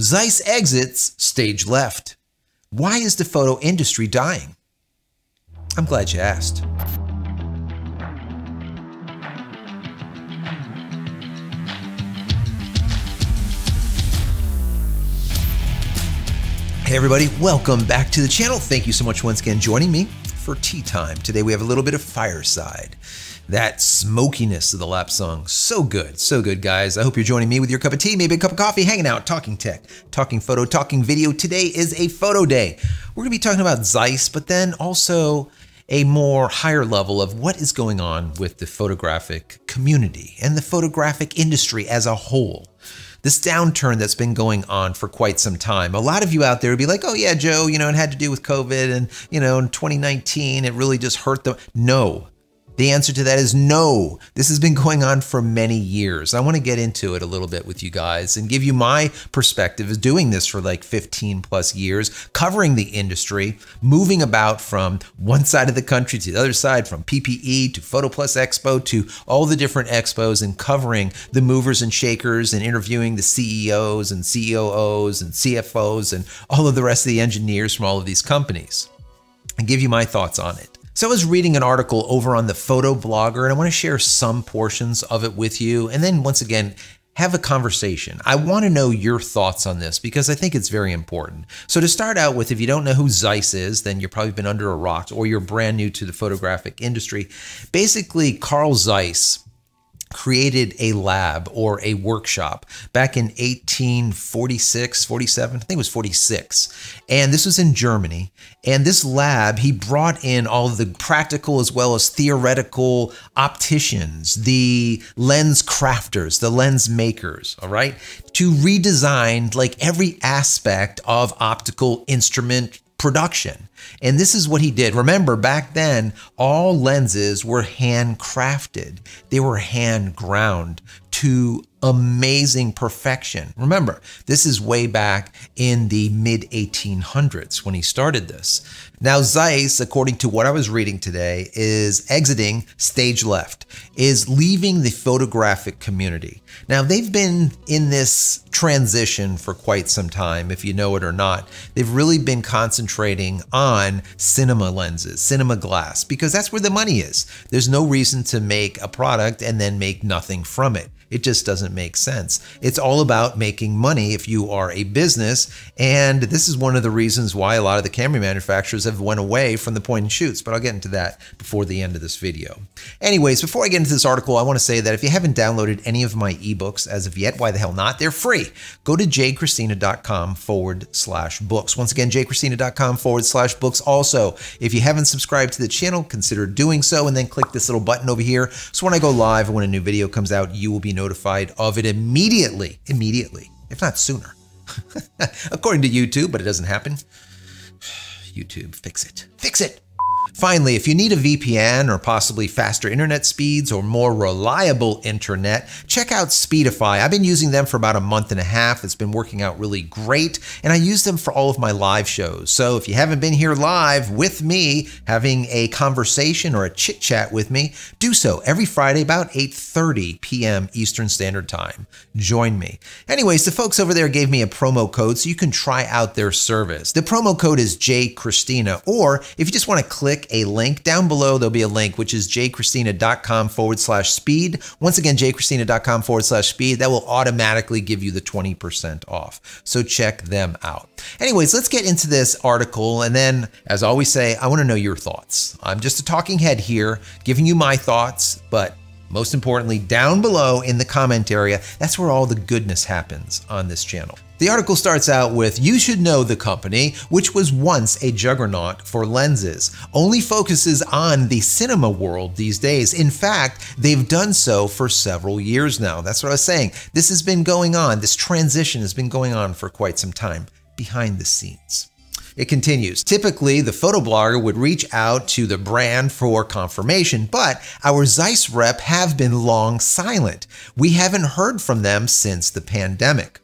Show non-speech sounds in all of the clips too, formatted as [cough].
Zeiss exits stage left. Why is the photo industry dying? I'm glad you asked. Hey everybody, welcome back to the channel. Thank you so much once again joining me for tea time. Today we have a little bit of fireside. That smokiness of the lapsang, so good, so good guys. I hope you're joining me with your cup of tea, maybe a cup of coffee, hanging out, talking tech, talking photo, talking video. Today is a photo day. We're gonna be talking about Zeiss, but then also a more higher level of what is going on with the photographic community and the photographic industry as a whole this downturn that's been going on for quite some time. A lot of you out there would be like, oh, yeah, Joe, you know, it had to do with COVID and, you know, in 2019, it really just hurt them. No, the answer to that is no. This has been going on for many years. I want to get into it a little bit with you guys and give you my perspective as doing this for like 15 plus years, covering the industry, moving about from one side of the country to the other side, from PPE to Photo Plus Expo to all the different expos and covering the movers and shakers and interviewing the CEOs and COOs and CFOs and all of the rest of the engineers from all of these companies and give you my thoughts on it. So I was reading an article over on the Phoblographer, and I want to share some portions of it with you. And then once again, have a conversation. I want to know your thoughts on this because I think it's very important. So to start out with, if you don't know who Zeiss is, then you've probably been under a rock or you're brand new to the photographic industry. Basically, Carl Zeiss created a lab or a workshop back in 1846, 47, I think it was 46. And this was in Germany. And this lab, he brought in all the practical as well as theoretical opticians, the lens crafters, the lens makers, all right, to redesign like every aspect of optical instrument production. And this is what he did. Remember, back then, all lenses were handcrafted, they were hand ground to amazing perfection. Remember, this is way back in the mid 1800s when he started this. Now, Zeiss, according to what I was reading today, is exiting stage left, is leaving the photographic community. Now, they've been in this transition for quite some time, if you know it or not. They've really been concentrating on cinema lenses, cinema glass, because that's where the money is. There's no reason to make a product and then make nothing from it. It just doesn't make sense. It's all about making money if you are a business. And this is one of the reasons why a lot of the camera manufacturers have went away from the point and shoots, but I'll get into that before the end of this video. Anyways, before I get into this article, I want to say that if you haven't downloaded any of my ebooks as of yet, why the hell not? They're free. Go to jcristina.com forward slash books. Once again, jcristina.com forward slash books. Also, if you haven't subscribed to the channel, consider doing so and then click this little button over here. So when I go live when a new video comes out, you will be notified of it immediately, immediately, if not sooner. [laughs] According to YouTube, but it doesn't happen. [sighs] YouTube, fix it. Fix it! Finally, if you need a VPN or possibly faster internet speeds or more reliable internet, check out Speedify. I've been using them for about a month and a half. It's been working out really great, and I use them for all of my live shows. So if you haven't been here live with me, having a conversation or a chit chat with me, do so every Friday about 8:30 p.m. Eastern Standard Time. Join me. Anyways, the folks over there gave me a promo code so you can try out their service. The promo code is JCristina, or if you just want to click click a link down below. There'll be a link, which is jcristina.com forward slash speed. Once again, jcristina.com forward slash speed. That will automatically give you the 20% off. So check them out. Anyways, let's get into this article. And then, as I always say, I want to know your thoughts. I'm just a talking head here, giving you my thoughts, but most importantly, down below in the comment area, that's where all the goodness happens on this channel. The article starts out with You should know the company, which was once a juggernaut for lenses, only focuses on the cinema world these days. In fact, they've done so for several years now. That's what I was saying. This has been going on, this transition has been going on for quite some time behind the scenes. It continues. Typically, the Phoblographer would reach out to the brand for confirmation, but our Zeiss rep have been long silent. We haven't heard from them since the pandemic.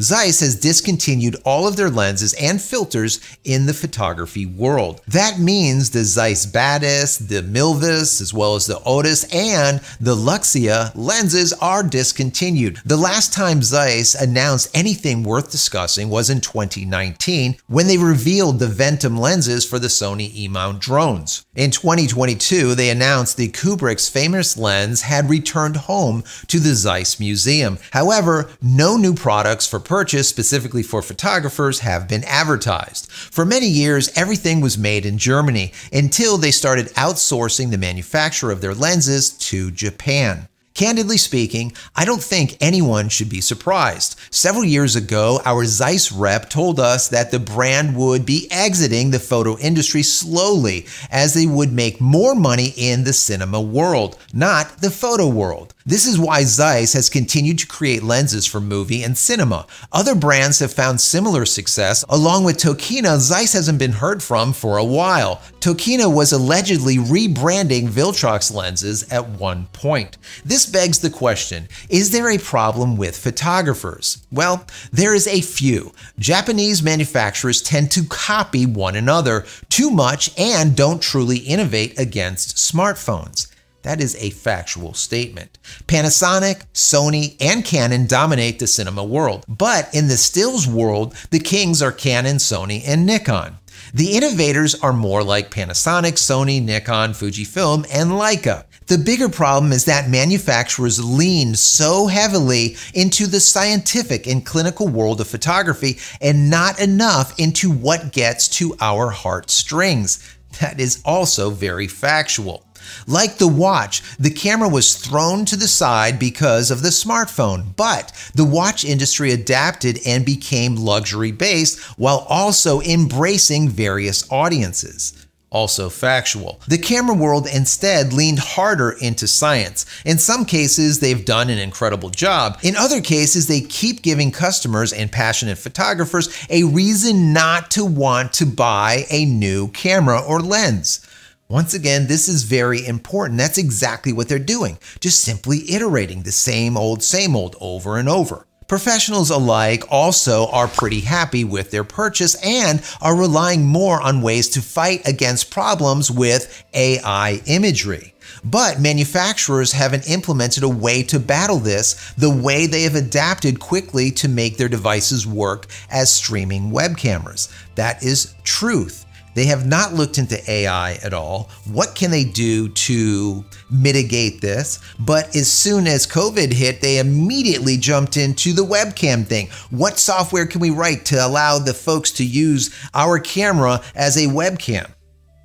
Zeiss has discontinued all of their lenses and filters in the photography world. That means the Zeiss Batis, the Milvus, as well as the Otus and the Loxia lenses are discontinued. The last time Zeiss announced anything worth discussing was in 2019 when they revealed the Ventum lenses for the Sony E-mount drones. In 2022, they announced the Kubrick's famous lens had returned home to the Zeiss Museum. However, no new products for purchase specifically for photographers have been advertised. For many years, everything was made in Germany until they started outsourcing the manufacture of their lenses to Japan. Candidly speaking, I don't think anyone should be surprised. Several years ago, our Zeiss rep told us that the brand would be exiting the photo industry slowly as they would make more money in the cinema world, not the photo world. This is why Zeiss has continued to create lenses for movie and cinema. Other brands have found similar success. Along with Tokina, Zeiss hasn't been heard from for a while. Tokina was allegedly rebranding Viltrox lenses at one point. This begs the question, is there a problem with photographers? Well, there is a few. Japanese manufacturers tend to copy one another too much and don't truly innovate against smartphones. That is a factual statement. Panasonic, Sony, and Canon dominate the cinema world, but in the stills world, the kings are Canon, Sony, and Nikon. The innovators are more like Panasonic, Sony, Nikon, Fujifilm, and Leica. The bigger problem is that manufacturers lean so heavily into the scientific and clinical world of photography and not enough into what gets to our heartstrings. That is also very factual. Like the watch, the camera was thrown to the side because of the smartphone, but the watch industry adapted and became luxury based while also embracing various audiences also factual. The camera world instead leaned harder into science. In some cases, they've done an incredible job. In other cases, they keep giving customers and passionate photographers a reason not to want to buy a new camera or lens. Once again, this is very important. That's exactly what they're doing, just simply iterating the same old, same old over and over. Professionals alike also are pretty happy with their purchase and are relying more on ways to fight against problems with AI imagery. But manufacturers haven't implemented a way to battle this the way they have adapted quickly to make their devices work as streaming web cameras. That is truth. They have not looked into AI at all. What can they do to mitigate this? But as soon as COVID hit, they immediately jumped into the webcam thing. What software can we write to allow the folks to use our camera as a webcam?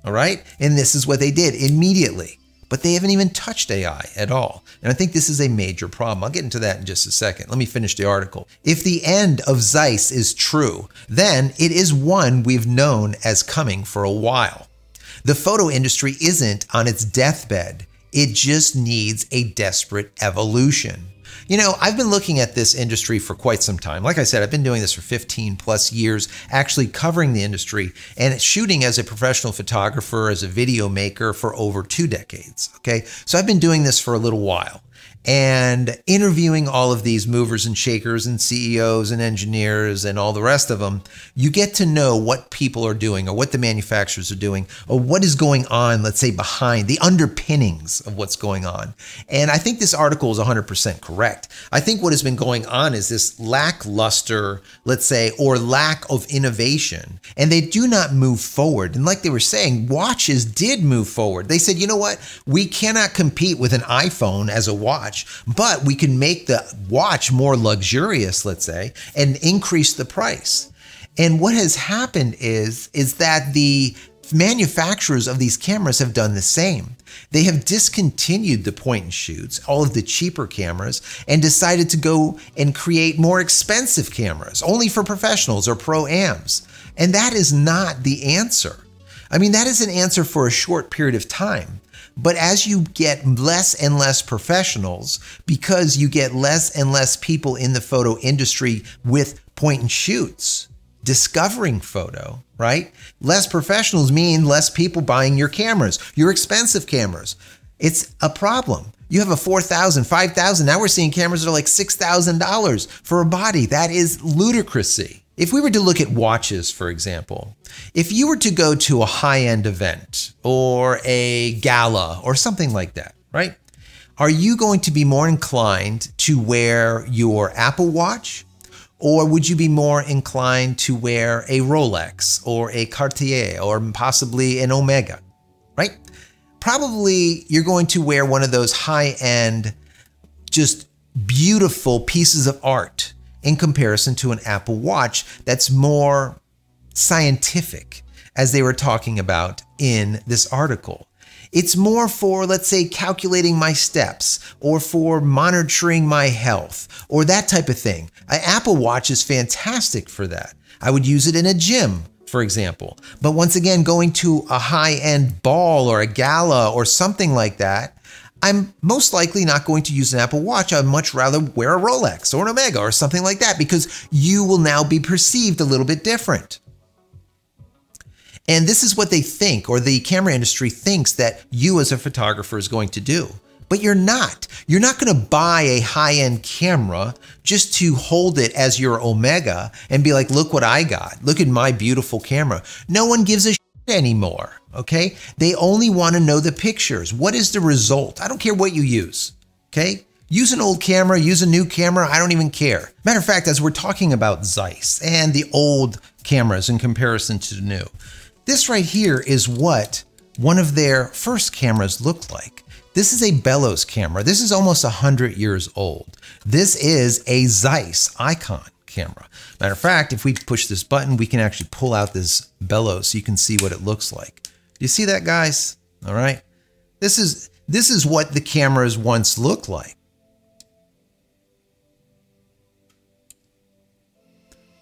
All right. And this is what they did immediately but they haven't even touched AI at all. And I think this is a major problem. I'll get into that in just a second. Let me finish the article. If the end of Zeiss is true, then it is one we've known as coming for a while. The photo industry isn't on its deathbed. It just needs a desperate evolution. You know, I've been looking at this industry for quite some time. Like I said, I've been doing this for 15 plus years, actually covering the industry and shooting as a professional photographer, as a video maker for over two decades. Okay. So I've been doing this for a little while and interviewing all of these movers and shakers and CEOs and engineers and all the rest of them, you get to know what people are doing or what the manufacturers are doing or what is going on, let's say, behind the underpinnings of what's going on. And I think this article is 100% correct. I think what has been going on is this lackluster, let's say, or lack of innovation, and they do not move forward. And like they were saying, watches did move forward. They said, you know what? We cannot compete with an iPhone as a watch watch, but we can make the watch more luxurious, let's say, and increase the price. And what has happened is, is that the manufacturers of these cameras have done the same. They have discontinued the point and shoots, all of the cheaper cameras, and decided to go and create more expensive cameras, only for professionals or pro ams. And that is not the answer. I mean, that is an answer for a short period of time. But as you get less and less professionals, because you get less and less people in the photo industry with point and shoots, discovering photo, right? Less professionals mean less people buying your cameras, your expensive cameras. It's a problem. You have a 4,000, 5,000. Now we're seeing cameras that are like $6,000 for a body. That is ludicrousy. If we were to look at watches, for example, if you were to go to a high end event or a gala or something like that, right? Are you going to be more inclined to wear your Apple Watch? Or would you be more inclined to wear a Rolex or a Cartier or possibly an Omega, right? probably you're going to wear one of those high end, just beautiful pieces of art in comparison to an Apple Watch that's more scientific, as they were talking about in this article. It's more for, let's say, calculating my steps or for monitoring my health or that type of thing. An Apple Watch is fantastic for that. I would use it in a gym for example. But once again, going to a high end ball or a gala or something like that, I'm most likely not going to use an Apple Watch. I'd much rather wear a Rolex or an Omega or something like that because you will now be perceived a little bit different. And this is what they think, or the camera industry thinks that you as a photographer is going to do but you're not. You're not going to buy a high end camera just to hold it as your Omega and be like, look what I got. Look at my beautiful camera. No one gives a anymore. Okay. They only want to know the pictures. What is the result? I don't care what you use. Okay. Use an old camera, use a new camera. I don't even care. Matter of fact, as we're talking about Zeiss and the old cameras in comparison to the new, this right here is what one of their first cameras looked like. This is a bellows camera. This is almost 100 years old. This is a Zeiss Icon camera. Matter of fact, if we push this button, we can actually pull out this bellows so you can see what it looks like. You see that, guys? All right. This is this is what the cameras once looked like.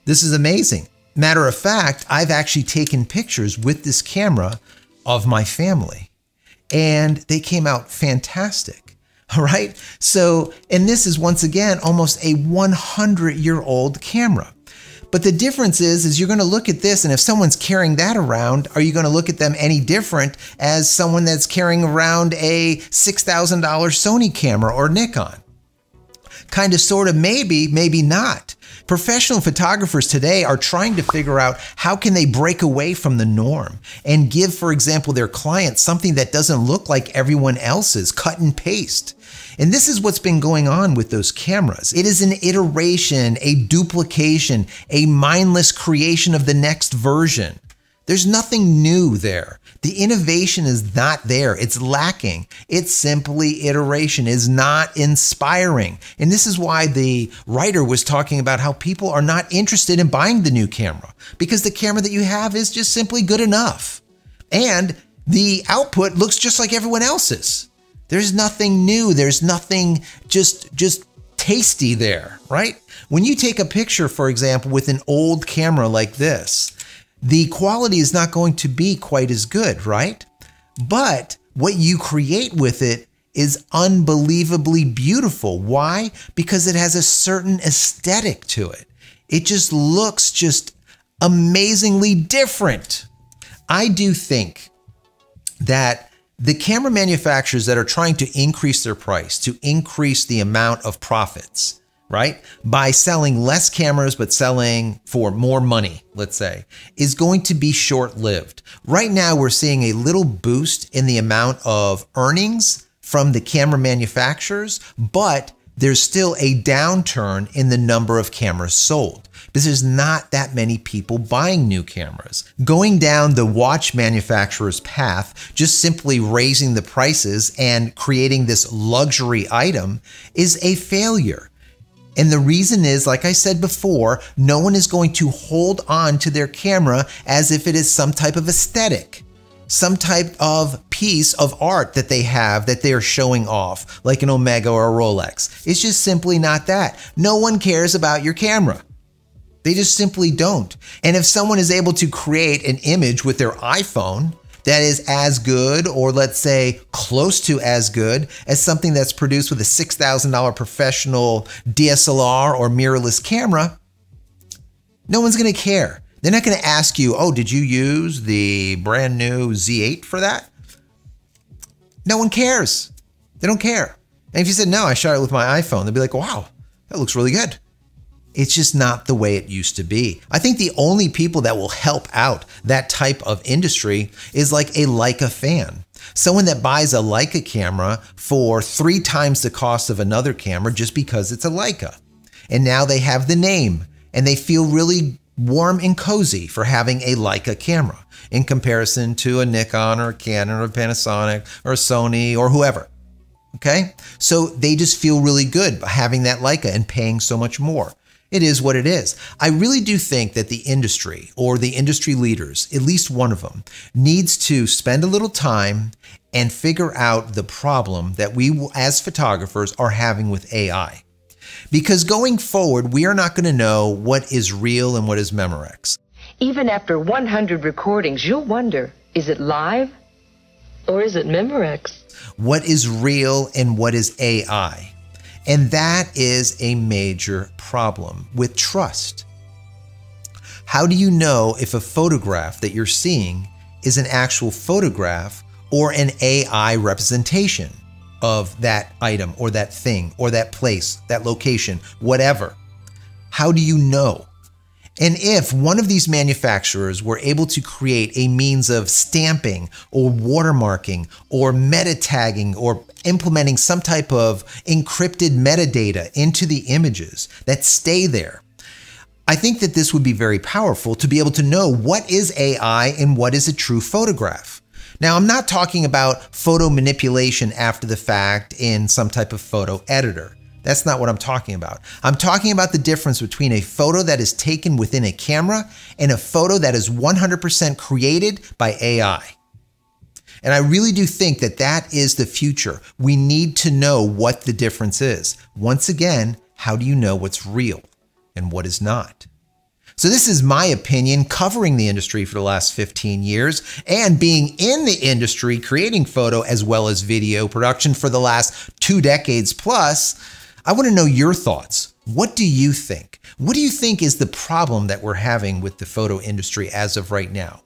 This is amazing. Matter of fact, I've actually taken pictures with this camera of my family and they came out fantastic. [laughs] All right. So, and this is once again almost a 100 year old camera. But the difference is, is you're going to look at this, and if someone's carrying that around, are you going to look at them any different as someone that's carrying around a $6,000 Sony camera or Nikon? Kind of, sort of, maybe, maybe not. Professional photographers today are trying to figure out how can they break away from the norm and give, for example, their clients something that doesn't look like everyone else's, cut and paste. And this is what's been going on with those cameras. It is an iteration, a duplication, a mindless creation of the next version. There's nothing new there. The innovation is not there. It's lacking. It's simply iteration, is not inspiring. And this is why the writer was talking about how people are not interested in buying the new camera because the camera that you have is just simply good enough. And the output looks just like everyone else's. There's nothing new. There's nothing just just tasty there, right? When you take a picture, for example, with an old camera like this, the quality is not going to be quite as good, right? But what you create with it is unbelievably beautiful. Why? Because it has a certain aesthetic to it. It just looks just amazingly different. I do think that the camera manufacturers that are trying to increase their price, to increase the amount of profits, right? By selling less cameras, but selling for more money, let's say, is going to be short lived. Right now, we're seeing a little boost in the amount of earnings from the camera manufacturers, but there's still a downturn in the number of cameras sold because there's not that many people buying new cameras. Going down the watch manufacturer's path, just simply raising the prices and creating this luxury item is a failure. And the reason is, like I said before, no one is going to hold on to their camera as if it is some type of aesthetic, some type of piece of art that they have that they're showing off, like an Omega or a Rolex. It's just simply not that. No one cares about your camera. They just simply don't. And if someone is able to create an image with their iPhone, that is as good, or let's say close to as good, as something that's produced with a $6,000 professional DSLR or mirrorless camera, no one's going to care. They're not going to ask you, oh, did you use the brand new Z8 for that? No one cares. They don't care. And if you said, no, I shot it with my iPhone, they'd be like, wow, that looks really good. It's just not the way it used to be. I think the only people that will help out that type of industry is like a Leica fan. Someone that buys a Leica camera for three times the cost of another camera just because it's a Leica. And now they have the name and they feel really warm and cozy for having a Leica camera in comparison to a Nikon or a Canon or a Panasonic or a Sony or whoever. Okay? So they just feel really good having that Leica and paying so much more. It is what it is. I really do think that the industry or the industry leaders, at least one of them, needs to spend a little time and figure out the problem that we as photographers are having with AI. Because going forward, we are not going to know what is real and what is Memorex. Even after 100 recordings, you'll wonder, is it live or is it Memorex? What is real and what is AI? And that is a major problem with trust. How do you know if a photograph that you're seeing is an actual photograph or an AI representation of that item or that thing or that place, that location, whatever? How do you know? And if one of these manufacturers were able to create a means of stamping or watermarking or meta tagging or implementing some type of encrypted metadata into the images that stay there, I think that this would be very powerful to be able to know what is AI and what is a true photograph. Now, I'm not talking about photo manipulation after the fact in some type of photo editor. That's not what I'm talking about. I'm talking about the difference between a photo that is taken within a camera and a photo that is 100% created by AI. And I really do think that that is the future. We need to know what the difference is. Once again, how do you know what's real and what is not? So, this is my opinion covering the industry for the last 15 years and being in the industry creating photo as well as video production for the last two decades plus. I want to know your thoughts. What do you think? What do you think is the problem that we're having with the photo industry as of right now?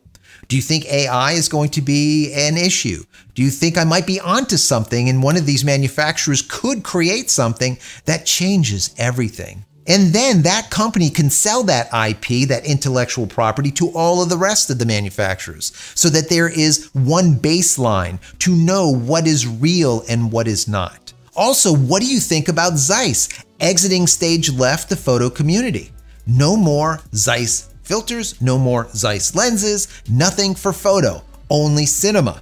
Do you think AI is going to be an issue? Do you think I might be onto something and one of these manufacturers could create something that changes everything? And then that company can sell that IP, that intellectual property, to all of the rest of the manufacturers so that there is one baseline to know what is real and what is not. Also, what do you think about Zeiss exiting stage left the photo community? No more Zeiss filters, no more Zeiss lenses, nothing for photo, only cinema.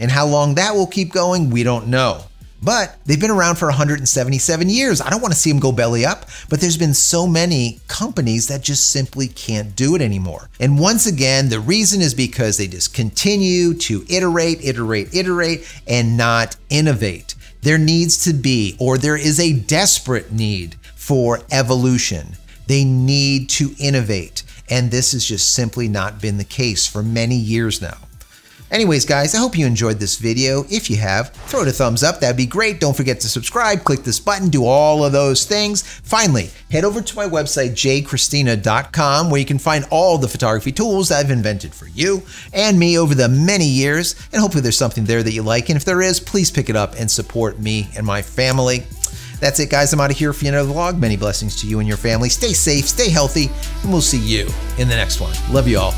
And how long that will keep going, we don't know. But they've been around for 177 years. I don't want to see them go belly up, but there's been so many companies that just simply can't do it anymore. And once again, the reason is because they just continue to iterate, iterate, iterate, and not innovate there needs to be, or there is a desperate need for evolution. They need to innovate. And this has just simply not been the case for many years now. Anyways, guys, I hope you enjoyed this video. If you have, throw it a thumbs up. That'd be great. Don't forget to subscribe, click this button, do all of those things. Finally, head over to my website, jcristina.com, where you can find all the photography tools I've invented for you and me over the many years. And hopefully there's something there that you like. And if there is, please pick it up and support me and my family. That's it, guys. I'm out of here for another vlog. Many blessings to you and your family. Stay safe, stay healthy, and we'll see you in the next one. Love you all.